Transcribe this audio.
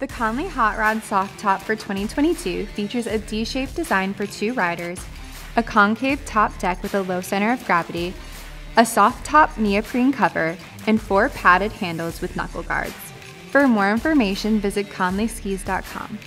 The Connelly Hot Rod Soft Top for 2022 features a D-shaped design for two riders, a concave top deck with a low center of gravity, a soft top neoprene cover, and four padded handles with knuckle guards. For more information, visit connellyskis.com.